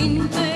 in the